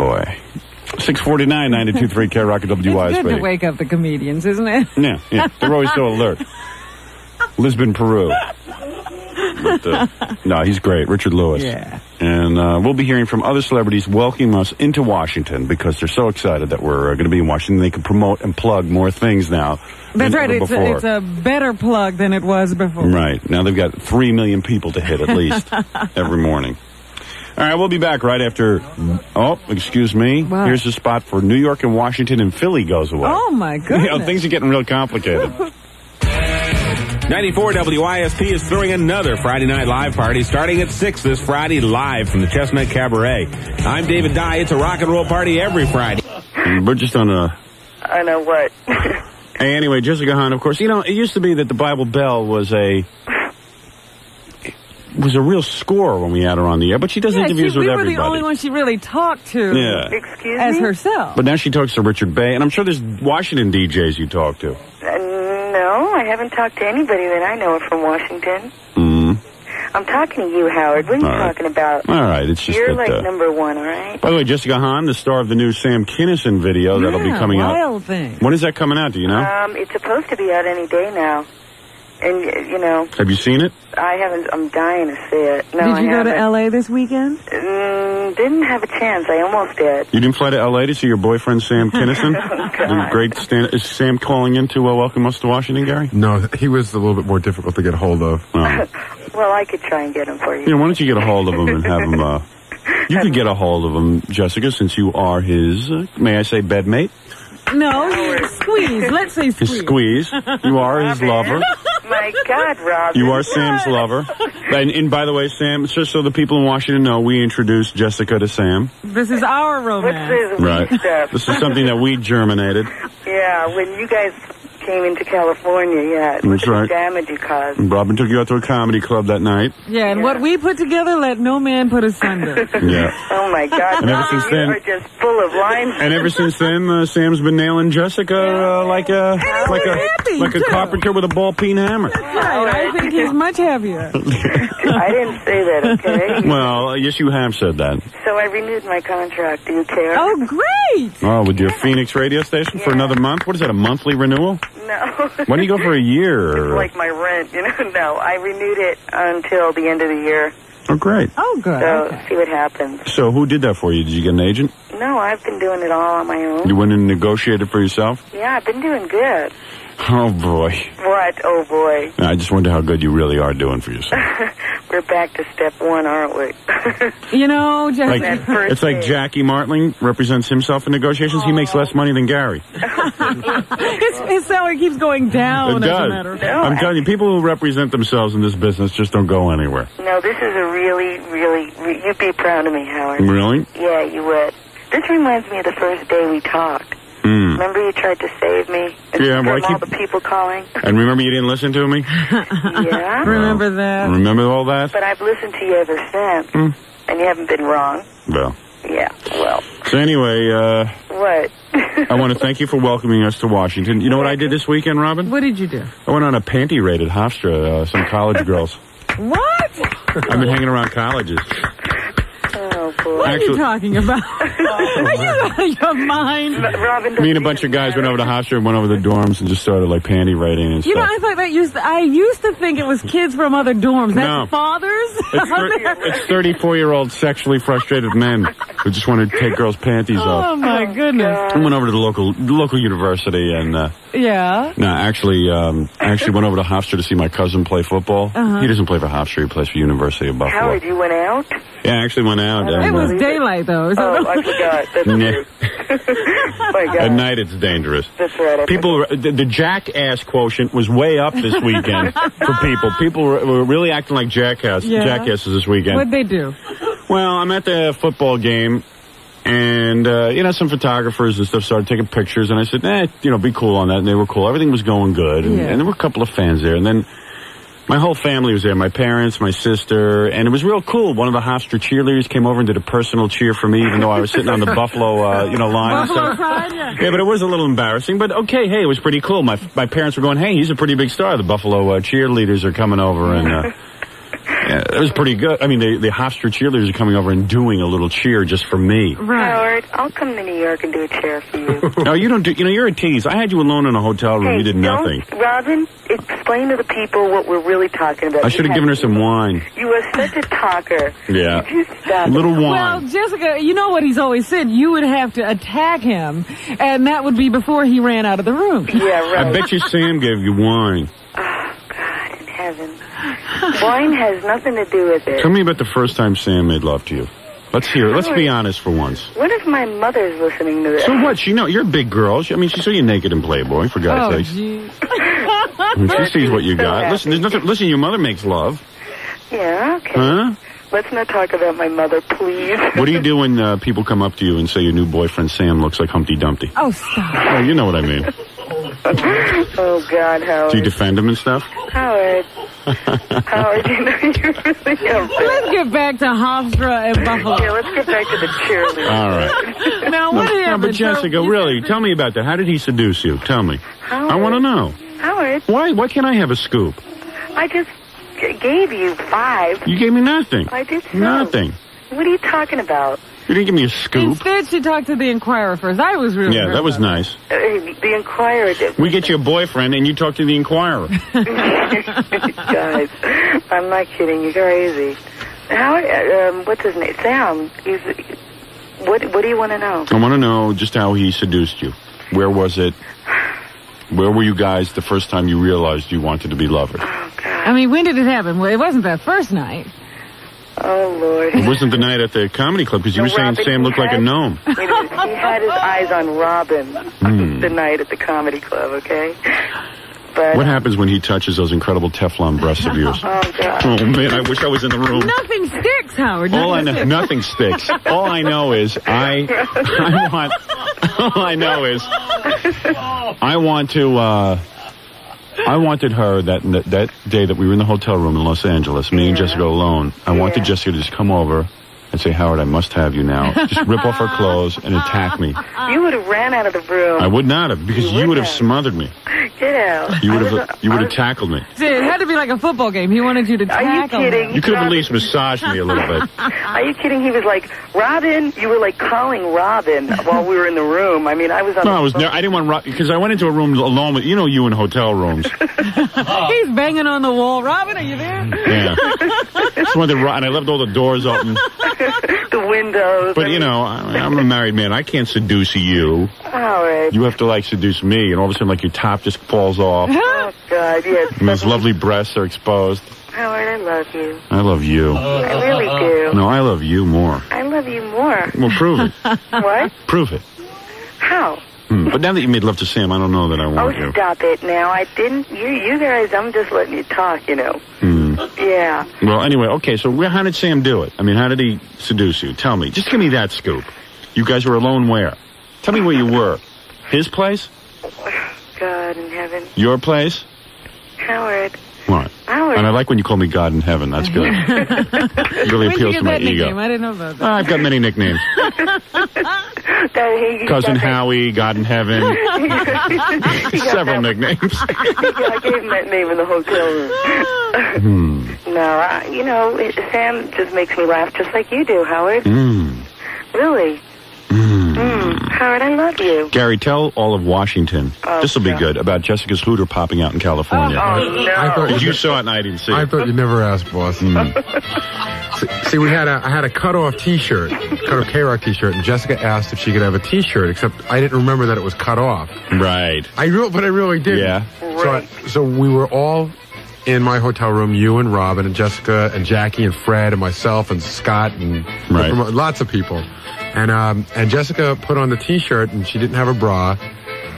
boy. 649 923 K Rock It's WYSP. good to wake up the comedians, isn't it? Yeah, yeah. They're always so alert. Lisbon, Peru. But, uh, no, he's great. Richard Lewis. Yeah. And uh, we'll be hearing from other celebrities welcoming us into Washington because they're so excited that we're uh, going to be in Washington. They can promote and plug more things now. That's right. It's a, it's a better plug than it was before. Right. Now they've got three million people to hit at least every morning. All right, we'll be back right after. Oh, excuse me. What? Here's the spot for New York and Washington and Philly goes away. Oh my You goodness. know, things are getting real complicated. 94 WYSP is throwing another Friday Night Live party starting at 6 this Friday live from the Chestnut Cabaret. I'm David Dye. It's a rock and roll party every Friday. We're just on a. I know what. Hey, anyway, Jessica Hahn, of course, you know, it used to be that the Bible Bell was a. was a real score when we had her on the air, but she does yeah, interviews she, with we were everybody. the only one she really talked to Yeah. Excuse me. as me? herself. But now she talks to Richard Bey, and I'm sure there's Washington DJs you talk to. Uh, no, I haven't talked to anybody that I know of from Washington. Mm. I'm talking to you, Howard. What are you All right. talking about? All right, it's just You're that. like uh, number one, all right? by the way, Jessica Hahn, the star of the new Sam Kinison video that'll be Yeah, coming out. wild thing. When is that coming out? Do you know? Um, it's supposed to be out any day now. And, you know, Have you seen it? I haven't, I'm dying to see it. No, Did I you go to haven't. L.A. this weekend? Mm, didn't have a chance. I almost did. You didn't fly to L.A. to see your boyfriend Sam Kinison? the great stand. Is Sam calling in to uh, welcome us to Washington, Gary? No, he was a little bit more difficult to get a hold of. Oh. Well, I could try and get him for you. You know, why don't you get a hold of him and have him? Uh, you could get a hold of him, Jessica, since you are his. Uh, may I say, bedmate? No, squeeze. Let's say His squeeze. squeeze. You are his lover. My God, Rob. You are Sam's lover. And, and by the way, Sam, just so the people in Washington know, we introduced Jessica to Sam. This is our romance. this weed Right. stuff? This is something that we germinated. Yeah, when you guys came into California, yet. Look That's at the right. damage you caused. Robin took you out to a comedy club that night. Yeah, and what we put together, let no man put asunder. Yeah. Oh my God! And ever since you then- are just full of lines. And ever since then, uh, Sam's been nailing Jessica uh, like a like a happy, like a too. carpenter with a ball peen hammer. right, I think he's much happier. I didn't say that, okay? Well, yes, you have said that. so I renewed my contract. Do you care? Oh, great! Oh, with your Phoenix radio station for another month. What is that? A monthly renewal? No. Why do you go for a year? like my rent, you know? No, I renewed it until the end of the year. Oh, great. Oh, good. So okay. see what happens. So, who did that for you? Did you get an agent? No, I've been doing it all on my own. You went and negotiated for yourself? Yeah, I've been doing good. Oh boy. What? Oh boy, I just wonder how good you really are doing for yourself. we're back to step one, aren't we? You know, just Like it's like. Jackie Martling represents himself in negotiations. He makes less money than Gary. his, his salary keeps going down. It As a does. matter of No, I'm telling you, people who represent themselves in this business just don't go anywhere. No, this is a really, really. Re- you'd be proud of me, Howard. Really? Yeah, you would. This reminds me of the first day we talked. Hmm. Remember you tried to save me? And Yeah, well, I from all the people calling? And remember, you didn't listen to me. yeah. Remember that? Remember all that? But I've listened to you ever since. Hmm. And you haven't been wrong. Well. Yeah, well. So anyway, uh, What? I want to thank you for welcoming us to Washington. You know what I did this weekend, Robin? What did you do? I went on a panty raid at Hofstra. Uh, some college girls. What? I've been hanging around colleges. Boy. What are you talking about? are you out of your mind? Robin Me and a bunch of guys went over to Hofstra and went over the dorms and just started like panty raiding and You know. I thought that used to, I used to think it was kids from other dorms. That's No. fathers? It's, thir- it's 34 year old sexually frustrated men who just want to take girls' panties oh off. Oh my goodness. I went over to the local local university and uh, Yeah. no, actually, um, I actually went over to Hofstra to see my cousin play football. Uh-huh. He doesn't play for Hofstra; he plays for University of Buffalo. Howard, you went out? Yeah, I actually went out. It And, was uh, daylight though. So Oh, I forgot. That's Yeah. true. My God. At night, it's dangerous. That's right. I People, the, the jackass quotient was way up this weekend for people. People were, were really acting like jackass, Yeah. jackasses this weekend. What'd they do? Well, I'm at the football game, and uh, you know, some photographers and stuff started taking pictures, and I said, "Eh, you know, be cool on that." And they were cool. Everything was going good, and, Yeah. and there were a couple of fans there, and then. My whole family was there. My parents, my sister, and it was real cool. One of the Hofstra cheerleaders came over and did a personal cheer for me, even though I was sitting on the Buffalo, uh, you know, line and Buffalo stuff. Pride? Yeah. Yeah, but it was a little embarrassing. But okay, hey, it was pretty cool. My my parents were going, hey, he's a pretty big star. The Buffalo uh, cheerleaders are coming over, and uh, Yeah, it was pretty good. I mean, the, the Hofstra cheerleaders are coming over and doing a little cheer just for me. Right. Howard, I'll come to New York and do a cheer for you. No, you don't do, you know, you're a tease. I had you alone in a hotel room. hey, you did nothing. don't- Robin, explain to the people what we're really talking about. I should have given her some wine. You are such a talker. Yeah. You stop A it. little Well. Jessica, you know what he's always said. You would have to attack him, and that would be before he ran out of the room. Yeah, right. I bet you Sam gave you wine. Oh, God in heaven. Wine has nothing to do with it. Tell me about the first time Sam made love to you. Let's hear it. Let's be honest for once. What if my mother's listening to this? So what? She know you're a big girl. She, I mean, she saw you naked in Playboy. For Oh, God's sakes, jeez. I mean, she sees what you So got. happy. Listen, there's nothing. Listen, your mother makes love, Yeah, okay. huh? Let's not talk about my mother, please. What do you do when uh, people come up to you and say your new boyfriend Sam looks like Humpty Dumpty? Oh, stop. Oh, you know what I mean. oh, God, Howard. Do you defend him and stuff? Howard. Howard, you know, you really are bad. Let's get back to Hofstra and Buffalo. Yeah, let's get back to the cheerleader. All right. Now, what No, happened? but Jessica, So, you really, tell me about that. How did he seduce you? Tell me. Howard. I want to know. Howard, Why? Why can't I have a scoop? I just g- gave you five. You gave me nothing. I did so. Nothing. What are you talking about? You didn't give me a scoop. Instead, she talked to the Inquirer first. I was really Yeah, that was nice. Uh, the Inquirer did. We get you a boyfriend and you talk to the Inquirer. Guys, I'm not kidding. You're crazy. How? Um, what's his name? Sam. He's. What? What do you want to know? I want to know just how he seduced you. Where was it? Where were you guys the first time you realized you wanted to be lovers? I mean, when did it happen? Well, it wasn't that first night. Oh Lord. It wasn't the night at the comedy club because you were saying Robin, Sam he looked like a gnome. Wait a minute. He had his eyes on Robin Hmm. the night at the comedy club. Okay. But What happens when he touches those incredible Teflon breasts of yours? oh God. Oh man, I wish I was in the room. Nothing sticks, Howard. All I Nothing know, sticks. nothing sticks. All I know is I, I want. All I know is I want to. uh I wanted her that that day that we were in the hotel room in Los Angeles, me and Jessica alone. I wanted Jessica to just come over and say, "Howard, I must have you now." Just rip off her clothes and attack me. You would have ran out of the room. I would not have because You you would would have have. smothered me. Get out. You would I was- have. You would have was- tackled me. See, It had to be like a football game. He wanted you to tackle. Are you tackle him. kidding? You could have at least massaged me a little bit. Are you kidding? He was like, Robin. You were like calling Robin while we were in the room. I mean, I was on. No, the I was. phone. Ne- I didn't want because I went into a room alone with you know you in hotel rooms. Oh. He's banging on the wall. Robin, are you there? Yeah. Just wanted to, ru- and I left all the doors open. the windows. But you know, I, I'm a married man. I can't seduce you. Howard. You have to like seduce me, and all of a sudden, like your top just falls off, Oh God, yes. and those lovely breasts are exposed. Oh, Howard, I love you. I love you. I really do. No, I love you more. I love you more. Well, prove it. what? Prove it. How? Hmm. But now that you made love to Sam, I don't know that I Oh, want you. stop it now. I didn't. You, you guys. I'm just letting you talk. You know. Hmm. Yeah. Well, anyway, okay. So, where, how did Sam do it? I mean, how did he seduce you? Tell me. Just give me that scoop. You guys were alone where? Tell me where you were. His place? God in heaven. Your place? Howard. What? Howard. And I like when you call me God in heaven. That's good. it really When'd appeals to my that nickname? ego. I didn't know about that. Ah, I've got many nicknames. That he- Cousin that- Howie, God in heaven, several that- nicknames. I gave him that name in the hotel room. Hmm. no, I, you know, Sam just makes me laugh just like you do, Howard. Mm. Really. Mm. Howard, I love you. Gary, tell all of Washington. Oh, this will be God. good about Jessica's hooter popping out in California. Oh, no. I thought you saw it and I didn't see I thought you never asked, boss. see, see, we had a I had a cut off T-shirt, cut off K Rock T-shirt, and Jessica asked if she could have a T-shirt, except I didn't remember that it was cut off. Right. I real, but I really did. Yeah. So, I, so we were all in my hotel room. You and Robin and Jessica and Jackie and Fred and myself and Scott and Right. lots of people. And um and Jessica put on the T-shirt and she didn't have a bra.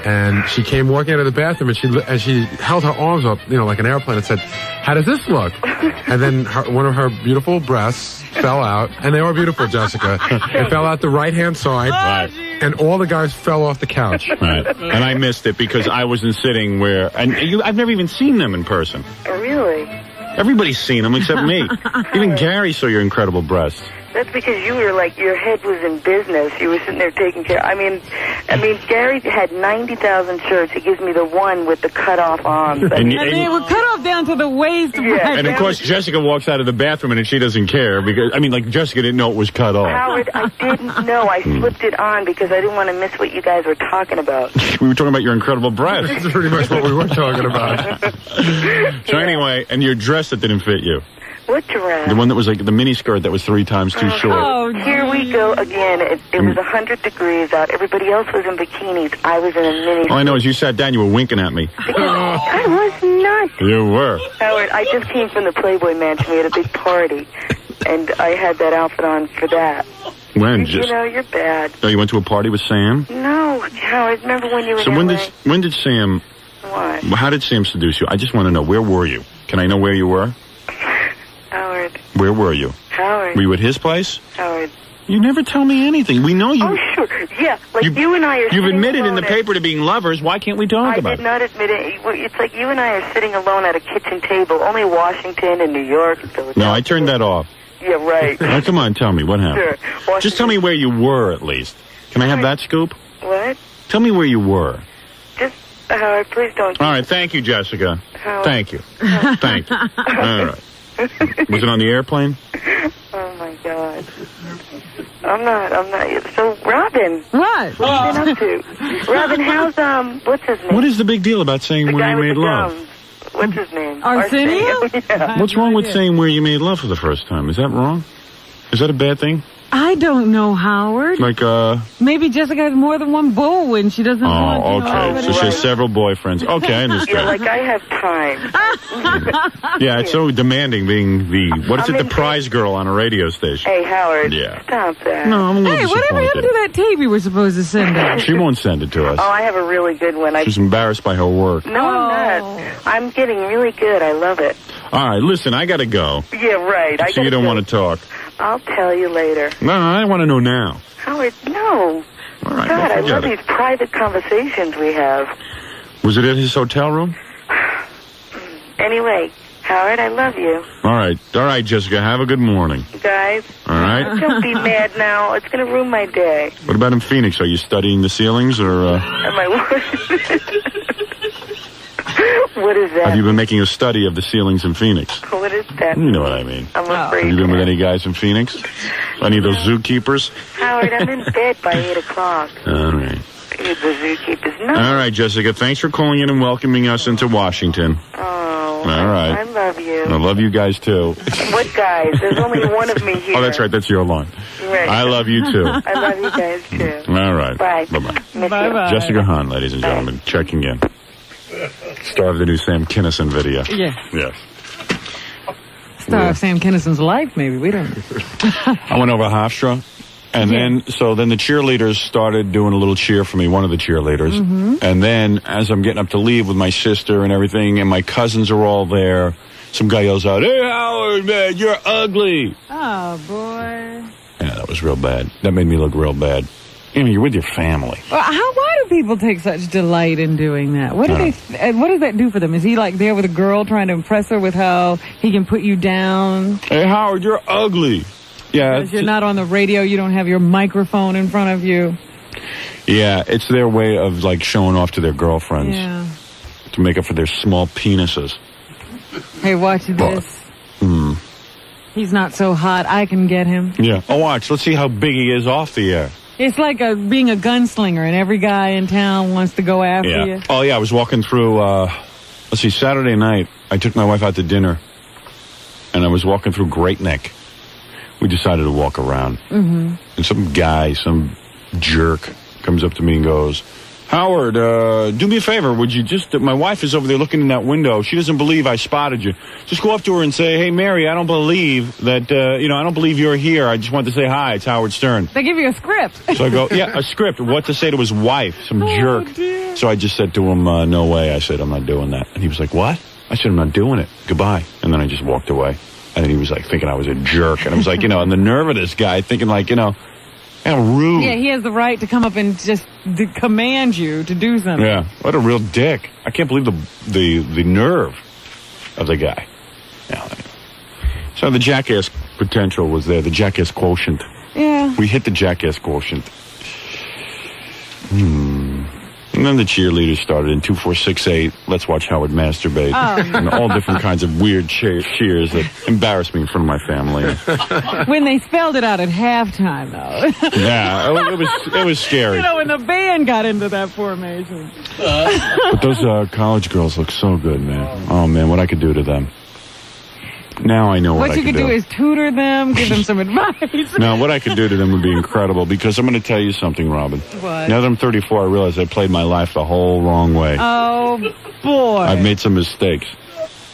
And she came walking out of the bathroom and she and she held her arms up, you know, like an airplane, and said, "How does this look?" And then her, one of her beautiful breasts fell out, and they are beautiful, Jessica. It fell out the right hand side, Right. and all the guys fell off the couch. Right. And I missed it because I wasn't sitting where, and you, I've never even seen them in person. Really? Everybody's seen them except me. Even Gary saw your incredible breasts. That's because you were like your head was in business. You were sitting there taking care. I mean, I mean, Gary had ninety thousand shirts. He gives me the one with the cut off arms. I And mean, you- And they were cut off down to the waist. Yeah. right? And of course, Jessica walks out of the bathroom and she doesn't care because I mean, like Jessica didn't know it was cut off. Howard, I didn't know. I hmm. slipped it on because I didn't want to miss what you guys were talking about. We were talking about your incredible breasts. That's pretty much what we were talking about. So anyway, and your dress that didn't fit you, What the one that was like the mini skirt that was three times too oh, short. Oh, Here we go again. It, it mm. was a hundred degrees out. Everybody else was in bikinis. I was in a mini. All I know is you sat down, you were winking at me. I was not. You were. Howard, I just came from the Playboy Mansion. We had a big party, and I had that outfit on for that. When? You, Just know, you're bad. oh, you went to a party with Sam. No, Howard. Remember when you were So in when LA? did when did Sam? What? How did Sam seduce you? I just want to know where were you? Can I know where you were? Where were you? Howard. Were you at his place? Howard. You never tell me anything. We know you. Oh, sure. Yeah, like You- you, and I are. You've admitted in the paper to being lovers. Why can't we talk I about did not admit it. It's like you and I are sitting alone at a kitchen table. Only Washington and New York and Philadelphia. No, I turned that off. Yeah, right. Now, come on, tell me what happened. Sure. Just tell me where you were at least. Can I have that scoop? What? Tell me where you were. Just Howard, please don't. All right, thank you, Jessica. Howard. Thank you. Thank you. All right. Was it on the airplane? Oh my God. I'm not. I'm not. So, Robin, What? what have you been up to? Robin, how's um? What's his name? What is the big deal about saying the where you made love? gums? What's his name? Arsenio? yeah. What's wrong with saying where you made love for the first time? Is that wrong? Is that a bad thing? I don't know, Howard. Like, uh, Maybe Jessica has more than one beau and she doesn't want oh, to okay. So she has several boyfriends. Okay, I understand. Yeah, understand. like I have time. Yeah, it's so demanding being the, what is I'm it, the in- prize girl on a radio station. Hey, Howard. Yeah. Stop that. No, I'm a little Hey, whatever happened to that tape you were supposed to send us? She won't send it to us. Oh. I have a really good one. I She's embarrassed by her work. no, I'm Oh. not. I'm getting really good. I love it. All right, listen, I gotta go. Yeah, right. I So you don't go. want to talk. I'll tell you later. No, I want to know now. Howard, no. All right, God, I love it. these private conversations we have. Was it at his hotel room? Anyway, Howard, I love you. All right, all right, Jessica. Have a good morning. You guys, All right. don't be mad now. It's going to ruin my day. What about in Phoenix? Are you studying the ceilings, or uh, Am I What is that? have you been making a study of the ceilings in Phoenix? What is that? You know what I mean. I'm Oh. afraid. Have you been with any guys in Phoenix? Any of those zookeepers? Howard, I'm in bed by 8 o'clock. All right. The zookeepers. No. All right, Jessica. Thanks for calling in and welcoming us into Washington. Oh. All right. I love you. I love you guys too. What guys? There's only one of me here. Oh, that's right. That's your line. Right. I love you too. I love you guys too. All right. Bye. Bye bye. Miss. Bye-bye. Jessica Hahn, ladies and gentlemen, checking in. Star of the new Sam Kinison video. Yeah. Yes. Star of Sam Kinison's life, maybe. We don't. I went over Hofstra. And Yeah. then, so then the cheerleaders started doing a little cheer for me, one of the cheerleaders. Mm-hmm. And then, as I'm getting up to leave with my sister and everything, and my cousins are all there, some guy yells out, Hey, Howard, man, you're ugly. Oh, boy. Yeah, that was real bad. That made me look real bad. You know, you're with your family. Well, how, why do people take such delight in doing that? What do Uh. they? uh, What does that do for them? Is he like there with a girl trying to impress her with how he can put you down? Hey, Howard, you're ugly. Yeah, Because you're not on the radio, you don't have your microphone in front of you. yeah, it's their way of like showing off to their girlfriends Yeah. to make up for their small penises. Hey, watch this. Hmm. He's not so hot. I can get him. Yeah. Oh, watch. Let's see how big he is off the air. It's like a, being a gunslinger, and every guy in town wants to go after Yeah. you. Oh, yeah. I was walking through. uh Let's see. Saturday night, I took my wife out to dinner, and I was walking through Great Neck. We decided to walk around, mm-hmm. and some guy, some jerk, comes up to me and goes, "Howard, uh, do me a favor. Would you just? My wife is over there looking in that window. She doesn't believe I spotted you. Just go up to her and say, "Hey, Mary, I don't believe that. Uh, you know, I don't believe you're here. I just wanted to say hi. It's Howard Stern." They give you a script. So I go, yeah, a script. What to say to his wife, some Oh, jerk. dear. So I just said to him, uh, no way. I said, I'm not doing that. And he was like, what? I said, I'm not doing it. Goodbye. And then I just walked away. And then he was like thinking I was a jerk. And I was like, you know, and the nerve of this guy thinking like, you know, how rude. yeah, he has the right to come up and just command you to do something. Yeah, what a real dick. I can't believe the the the nerve of the guy. Yeah. So the jackass potential was there. The jackass quotient. Yeah. We hit the jackass quotient. Hmm. And then the cheerleaders started in 2468. Let's watch Howard masturbate. Oh. And all different kinds of weird cheer- cheers that embarrassed me in front of my family. When they spelled it out at halftime, though. Yeah, it, it was it was scary. you know, when the band got into that formation. But those uh, college girls look so good, man. Oh man, what I could do to them. Now I know what, to do. What you could do is tutor them, give them some advice. Now, what I could do to them would be incredible because I'm going to tell you something, Robin. What? Now that I'm 34, I realize I played my life the whole wrong way. Oh, boy. I've made some mistakes.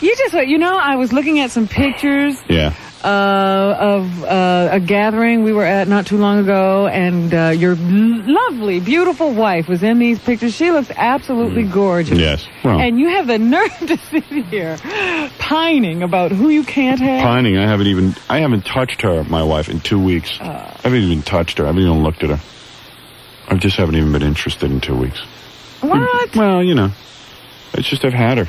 You just, you know, I was looking at some pictures Yeah. Uh, of uh, a gathering we were at not too long ago, and uh, your l- lovely, beautiful wife was in these pictures. She looks absolutely gorgeous. Mm. Yes. Well, And you have the nerve to sit here pining about who you can't have. pining. I haven't even I haven't touched her, my wife, in two weeks. Oh. I haven't even touched her. I haven't even looked at her. I just haven't even been interested in two weeks. What? Well, you know, it's just I've had her.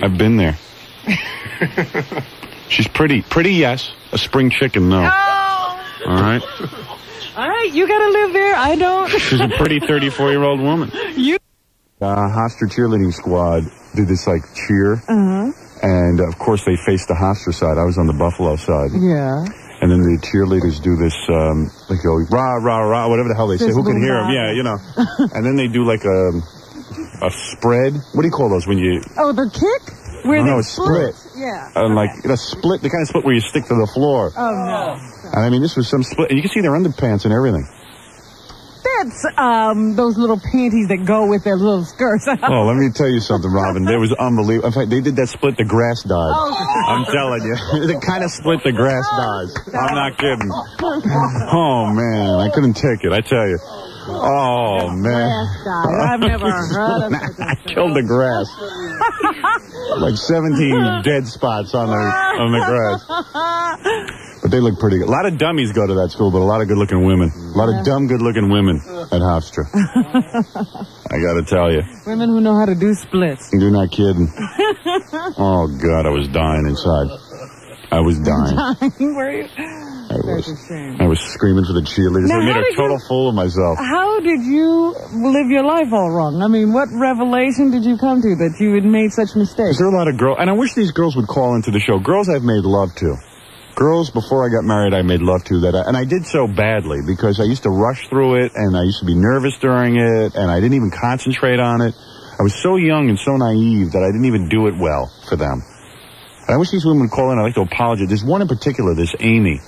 I've been there. She's pretty. Pretty, yes. A spring chicken, no. Oh. All right. All right, you gotta live there. I don't. She's a pretty 34 year old woman. You. uh, Hofstra cheerleading squad did this like cheer, Uh-huh. and of course they faced the Hofstra side. I was on the Buffalo side, Yeah. and then the cheerleaders do this, um, like go rah rah rah, whatever the hell they say. Who can little hear them? Yeah, you know. and then they do like a a spread. What do you call those when you Oh, the kick? Where No, they no, it's split. Yeah. And like a split? The kind of split where you stick to the floor. Oh no. And I mean, this was some split, and you can see their underpants and everything. That's um those little panties that go with their little skirts. Oh, let me tell you something, Robin. There was unbelievable. In fact, they did that split the grass dive. Oh. I'm telling you, the kind of split the grass dives. I'm not kidding. Oh man, I couldn't take it. I tell you. Oh man, I've never heard of I killed the grass. Like 17 dead spots on the on the grass. But they look pretty good. A lot of dummies go to that school, but a lot of good-looking women. A lot of dumb, good-looking women at Hofstra. I got to tell you. women who know how to do splits. You're not kidding. oh God, I was dying inside. I was dying. Were you? I That's a was. shame. I was screaming for the cheerleaders. Now, I made a total you- fool of myself. How did you live your life all wrong? I mean, what revelation did you come to that you had made such mistakes? Is there a lot of girls? And I wish these girls would call into the show. Girls I've made love to. Girls before I got married, I made love to that, I, and I did so badly because I used to rush through it, and I used to be nervous during it, and I didn't even concentrate on it. I was so young and so naive that I didn't even do it well for them. And I wish these women would call in. I'd like to apologize. There's one in particular, this Amy.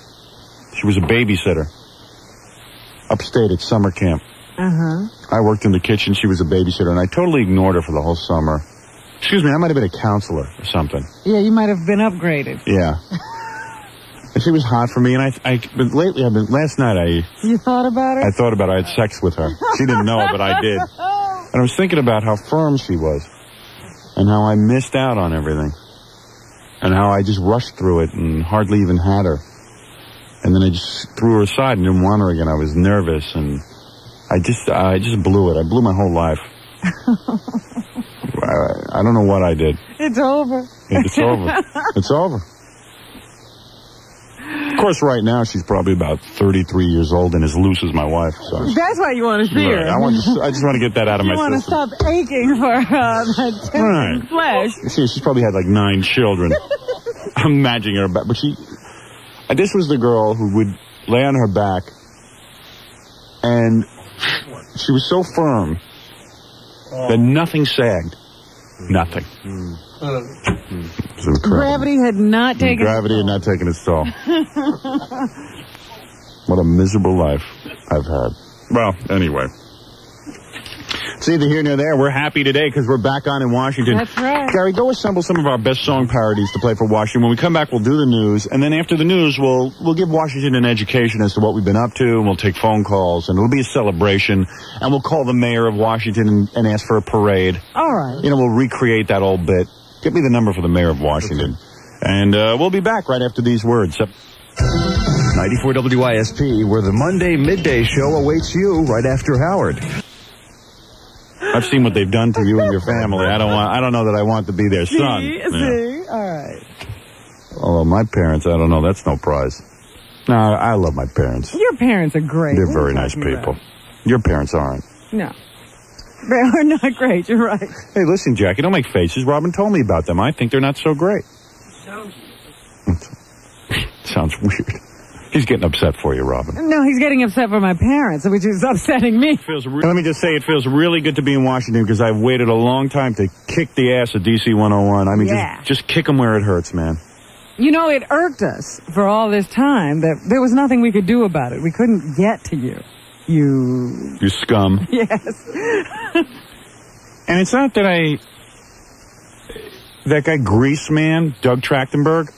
She was a babysitter upstate at summer camp. Uh huh. I worked in the kitchen. She was a babysitter, and I totally ignored her for the whole summer. Excuse me, I might have been a counselor or something. Yeah, you might have been upgraded. Yeah. and she was hot for me, and I, I, but lately, I've been, last night, I, You thought about it? I thought about, I had sex with her. She didn't know, but I did. And I was thinking about how firm she was, and how I missed out on everything, and how I just rushed through it and hardly even had her. And then I just threw her aside and didn't want her again. I was nervous, and I just, I just blew it. I blew my whole life. I, I don't know what I did. It's over. It's over. it's over. Of course, right now she's probably about 33 years old and as loose as my wife. So That's why you want to see her. I want. To, I just want to get that out of you my want to stop aching for uh, that Right. flesh. You see, she's probably had like nine children. I'm imagining her but she. This was the girl who would lay on her back, and she was so firm oh. that nothing sagged. Nothing. Was. Gravity had not mm, taken. Gravity had not taken its toll. what a miserable life I've had. Well, anyway. It's either here nor there. We're happy today because we're back on in Washington. That's right. Gary, go assemble some of our best song parodies to play for Washington. When we come back, we'll do the news, and then after the news, we'll we'll give Washington an education as to what we've been up to, and we'll take phone calls, and it'll be a celebration, and we'll call the mayor of Washington and, and ask for a parade. All right. You know, we'll recreate that old bit. Give me the number for the mayor of Washington. And uh, we'll be back right after these words. 94 WYSP, where the Monday midday show awaits you right after Howard. I've seen what they've done to you and your family. I don't want. I don't know that I want to be their son. See, Yeah. see. All right. Although my parents, I don't know, that's no prize. No, I love my parents. Your parents are great. They're What very nice people. about? Your parents aren't. No. They are not great. You're right. Hey, listen, Jackie, don't make faces. Robin told me about them. I think they're not so great. Sounds Sounds weird. He's getting upset for you, Robin. No, he's getting upset for my parents, which is upsetting me. Feels re- Let me just say, it feels really good to be in Washington because I've waited a long time to kick the ass of DC 101. I mean, Yeah. just just kick them where it hurts, man. You know, it irked us for all this time that there was nothing we could do about it. We couldn't get to you. You. You scum. Yes. And it's not that I. That guy Grease Man, Doug Trachtenberg.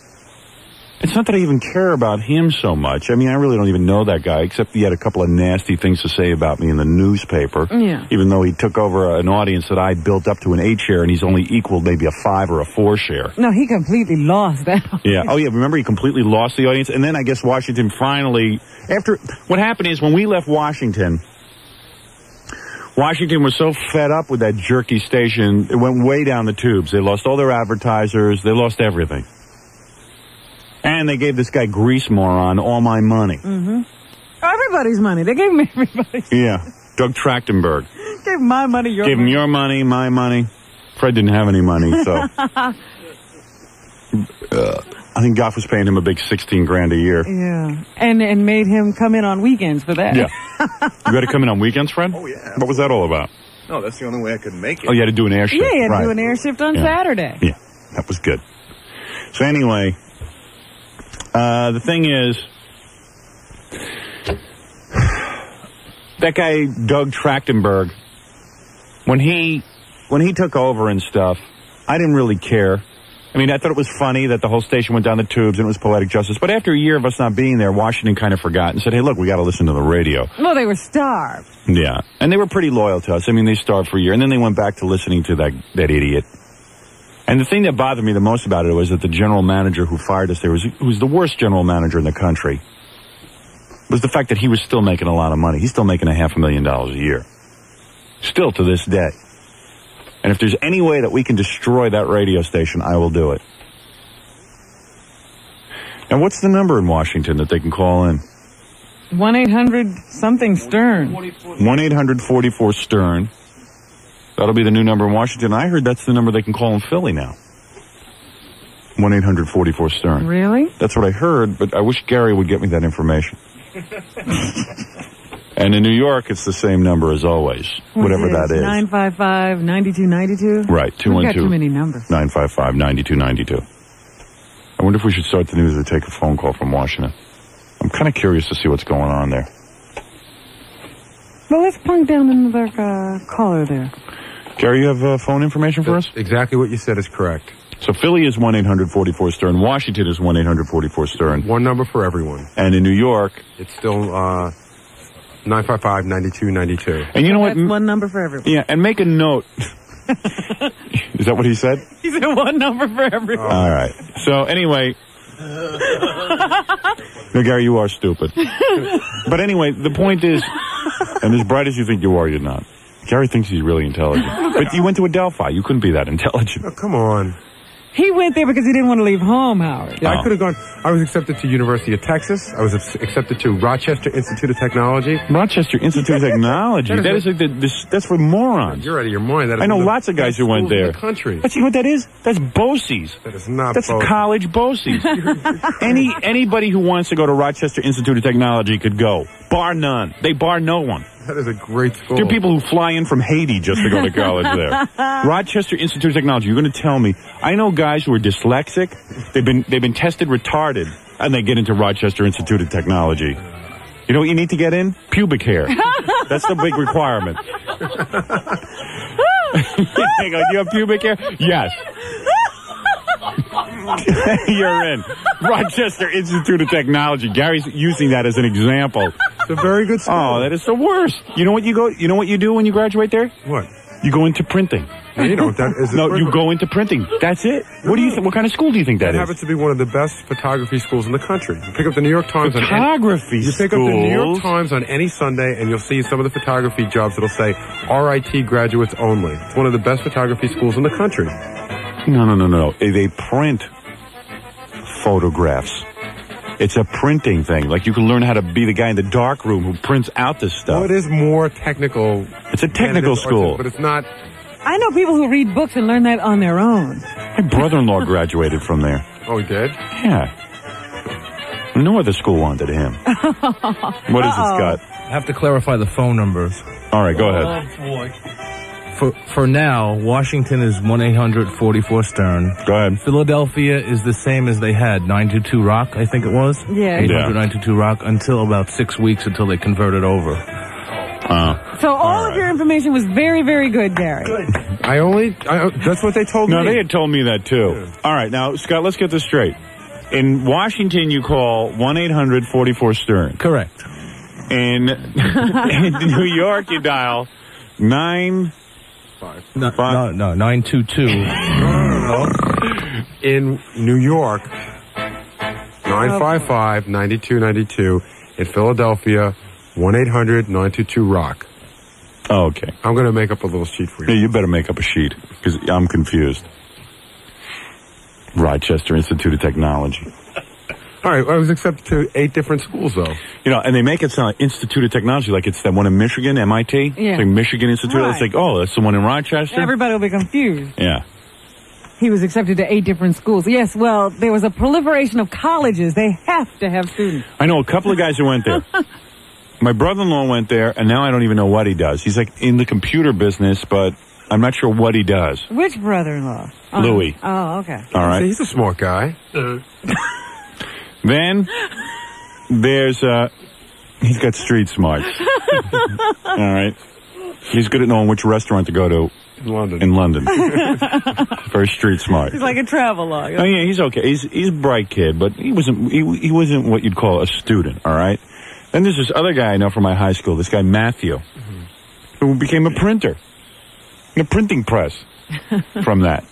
It's not that I even care about him so much. I mean, I really don't even know that guy, except he had a couple of nasty things to say about me in the newspaper. Yeah. Even though he took over an audience that I built up to an eight share, and he's only equaled maybe a five or a four share. No, he completely lost that. Yeah. Oh, yeah. Remember, he completely lost the audience, and then I guess Washington finally, after what happened is when we left Washington, Washington was so fed up with that jerky station, it went way down the tubes. They lost all their advertisers, they lost everything, and they gave this guy Grease Moron all my money. Mm-hmm. Everybody's money. They gave me everybody. Yeah. Doug Trachtenberg Gave my money, your gave him money. your money, my money. Fred didn't have any money, so uh, I think Goff was paying him a big sixteen grand a year. Yeah. And and made him come in on weekends for that. Yeah. You got to come in on weekends, Fred? Oh, yeah. What was that all about? No, that's the only way I could make it. Oh, you had to do an air shift. Yeah, you had to right. do an air shift on Yeah. Saturday. Yeah, that was good. So anyway, uh, the thing is, that guy Doug Trachtenberg, when he when he took over and stuff, I didn't really care. I mean, I thought it was funny that the whole station went down the tubes and it was poetic justice. But after a year of us not being there, Washington kind of forgot and said, "Hey, look, we got to listen to the radio." Well, they were starved. Yeah, and they were pretty loyal to us. I mean, they starved for a year, and then they went back to listening to that that idiot. And the thing that bothered me the most about it was that the general manager who fired us there was who was the worst general manager in the country. Was the fact that he was still making a lot of money. He's still making a half a million dollars a year, still to this day. And if there's any way that we can destroy that radio station, I will do it. And what's the number in Washington that they can call in? 1 800 something Stern. 1 800 44 Stern. That'll be the new number in Washington. I heard that's the number they can call in Philly now. 1 800 44 Stern. Really? That's what I heard, but I wish Gary would get me that information. and in New York, it's the same number as always, whatever that is. 955 9292. Right, We've got 212 too many numbers. 955 9292. I wonder if we should start the news to take a phone call from Washington. I'm kind of curious to see what's going on there. Well, let's plunk down another uh, caller there. Gary, you have uh, phone information for us? Exactly what you said is correct. So Philly is 1 800 44 Stern. Washington is 1 800 44 Stern. One number for everyone. And in New York, It's still uh, 955 9292. and you know what? That's one number for everyone. Yeah, and make a note. is that what he said? He said one number for everyone. All right. So anyway. no, Gary, you are stupid. but anyway, the point is, and as bright as you think you are, you're not. Gary thinks he's really intelligent. But you went to Adelphi. You couldn't be that intelligent. Oh, come on. He went there because he didn't want to leave home, Howard. Yeah, Oh. I could have gone. I was accepted to University of Texas. I was accepted to Rochester Institute of Technology. Rochester Institute of Technology. That That is is like the, this, that's for morons. You're out of your mind. That is I know one of the lots of guys who went schools in there. The country. But you know what that is? That's BOCES. That is not. That's both. college BOCES. Any anybody who wants to go to Rochester Institute of Technology could go, bar none. They bar no one. That is a great school. There are people who fly in from Haiti just to go to college there. Rochester Institute of Technology. You're going to tell me? I know guys who are dyslexic. They've been they've been tested retarded, and they get into Rochester Institute of Technology. You know what you need to get in? Pubic hair. That's the big requirement. you go, you have pubic hair? Yes. You're in. Rochester Institute of Technology. Gary's using that as an example. It's a very good oh, school. Oh, that is the worst. You know what you go? You know what you do when you graduate there? What? You go into printing. No, you don't. That is No, you go into printing. That's it. What do you think? What kind of school do you think that That is? happens to be one of the best photography schools in the country. You pick up the New York Times on any, you pick up the New York? Times on any Sunday, and you'll see some of the photography jobs that'll say RIT graduates only. It's one of the best photography schools in the country. No, no, no. no. They print photographs. It's a printing thing. Like you can learn how to be the guy in the dark room who prints out this stuff. Well, it is more technical. It's a technical than it is school. artistic, but it's not. I know people who read books and learn that on their own. My brother-in-law graduated from there. Oh, he did. Yeah. No other school wanted him. What is it, Scott? I have to clarify the phone numbers. All right, go ahead. Oh, ahead. For for now, Washington is one eight hundred forty four Stern. Go ahead. Philadelphia is the same as they had nine two two Rock, I think it was. Yeah. eight Yeah. hundred nine two two Rock until about six weeks until they converted over. Uh, So all of your information was very, very good, Gary. Good. I only. I, that's what they told no, me. No, they had told me that too. All right, now Scott, let's get this straight. In Washington, you call one eight hundred forty four Stern. Correct. In, in New York, you dial nine. No, Fuck. no, no, nine two two. in New York, 955-9292. In Philadelphia, 1-800-922-ROCK. Oh, okay. I'm going to make up a little sheet for Yeah, you. you better make up a sheet because I'm confused. Rochester Institute of Technology. All right, I was accepted to eight different schools, though. You know, and they make it sound like Institute of Technology, like it's that one in Michigan, MIT. Yeah. It's like Michigan Institute. It's like, oh, that's the one in Rochester. Everybody will be confused. yeah. He was accepted to eight different schools. Yes, well, there was a proliferation of colleges. They have to have students. I know a couple of guys who went there. My brother-in-law went there, and now I don't even know what he does. He's like in the computer business, but I'm not sure what he does. Which brother-in-law? Louis. Oh, okay. All right. See, he's a smart guy. Then there's uh, he's got street smarts. All right. He's good at knowing which restaurant to go to In London. in London. Very street smart. He's like a travel log. Oh yeah, he's okay. He's he's a bright kid, but he wasn't he, he wasn't what you'd call a student. All right. Then there's this other guy I know from my high school. This guy Matthew, who became a printer, in a printing press, from that,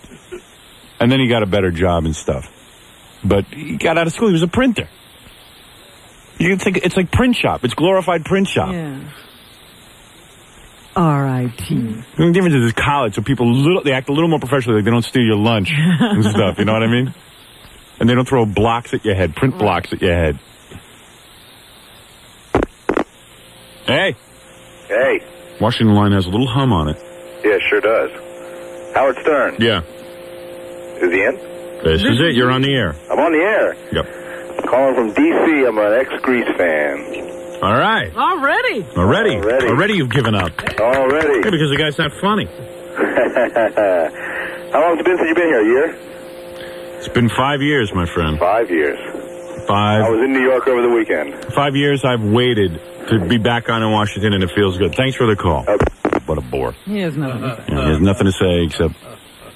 and then he got a better job and stuff. But he got out of school. He was a printer. You can think it's like print shop. It's glorified print shop. Yeah. R.I.T. The only difference is it's college, so people little they act a little more professionally. Like they don't steal your lunch and stuff. You know what I mean? And they don't throw blocks at your head, print blocks at your head. Hey, Hey, Washington line has a little hum on it. yeah, sure does. Howard Stern, Yeah, is he in? This is it. You're on the air. I'm on the air. Yep. Calling from D.C. I'm an ex-Grease fan. All right. Already? Already, Already. already you've given up. Already. Yeah, because the guy's not funny. How long has it been since you've been here? A year? It's been five years, my friend. Five years. Five. I was in New York over the weekend. five years. I've waited to be back on in Washington, and it feels good. Thanks for the call. What a bore. He has nothing to say. Yeah, he has nothing to say except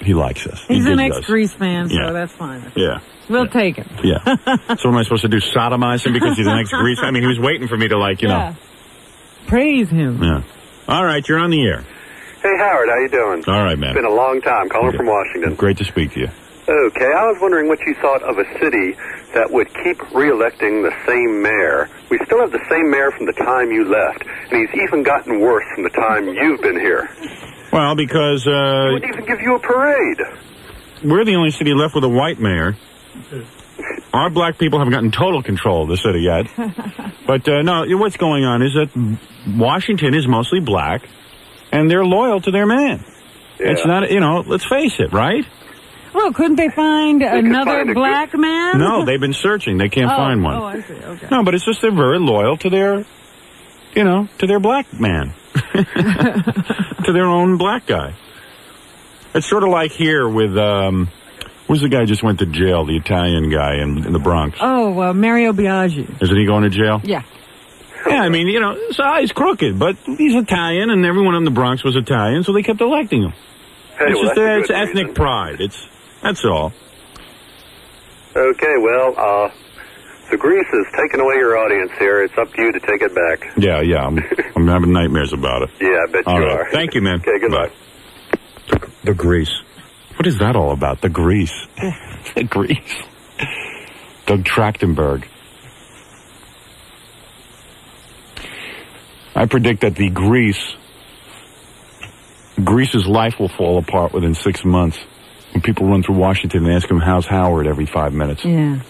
he likes us. He's he an ex-Grease fan, so Yeah. that's fine. Yeah. We'll take him. Yeah. so am I supposed to do sodomize him because he's an ex-Grease? I mean, he was waiting for me to like, you Yeah. Praise him. Yeah. All right, you're on the air. Hey Howard, how you doing? All right, man. It's been a long time. Calling from Washington. Great to speak to you. Okay, I was wondering what you thought of a city that would keep re-electing the same mayor. We still have the same mayor from the time you left, and he's even gotten worse from the time you've been here. Well, because He uh, wouldn't even give you a parade. we're the only city left with a white mayor. Our black people haven't gotten total control of the city yet. but uh, no, what's going on is that Washington is mostly black, and they're loyal to their man. It's not, you know, let's face it, right? Well, couldn't they find could another find a good- black man? No, they've been searching. They can't oh, find one. Oh, I see. Okay. No, but it's just they're very loyal to their, you know, to their black man, to their own black guy. It's sort of like here with, um, who's the guy who just went to jail, the Italian guy in, in the Bronx? Oh, uh, Mario Biaggi. Isn't he going to jail? Yeah. Yeah, I mean, you know, his eye's crooked, but he's Italian, and everyone in the Bronx was Italian, so they kept electing him. Hey, It's well, just that's a uh, it's good ethnic pride. It's that's all. Okay, well, uh, the grease has taken away your audience here. It's up to you to take it back. Yeah, yeah. I'm, I'm having nightmares about it. Yeah, I bet All you right. are. Thank you, man. Okay, goodbye. Bye. The grease. What is that all about? The grease. the grease. Doug Trachtenberg. I predict that the grease, Grease's life will fall apart within six months. When people run through Washington and ask him how's Howard every five minutes. Yeah.